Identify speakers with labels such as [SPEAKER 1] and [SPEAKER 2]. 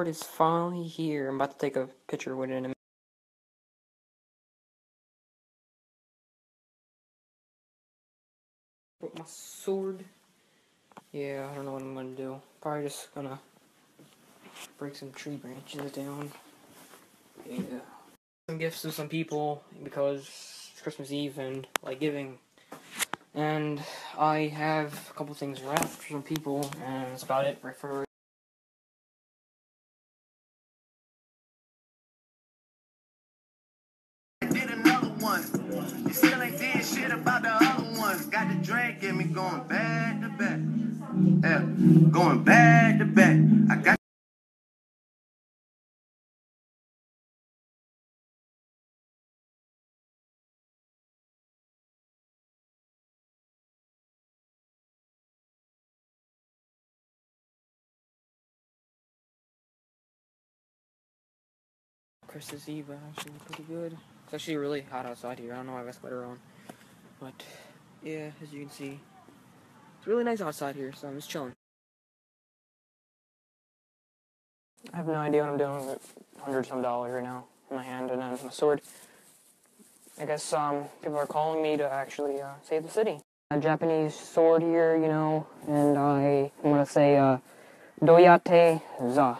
[SPEAKER 1] Is finally here. I'm about to take a picture with it in a minute. Put my sword. Yeah, I don't know what I'm gonna do. Probably just gonna break some tree branches down. Yeah. Some gifts to some people because it's Christmas Eve and like giving. And I have a couple things wrapped for some people, and that's about it for
[SPEAKER 2] one. You still ain't did shit about the other ones. Got the drink in me going back to back. Yeah, going back to back. I got.
[SPEAKER 1] Christmas Eve actually pretty good. It's actually really hot outside here. I don't know why I have a sweater on. But yeah, as you can see, it's really nice outside here, so I'm just chilling. I have no idea what I'm doing with hundred some dollars right now in my hand and then my sword. I guess um, people are calling me to actually uh, save the city. A Japanese sword here, you know, and I, I'm gonna say uh, Doyate Za.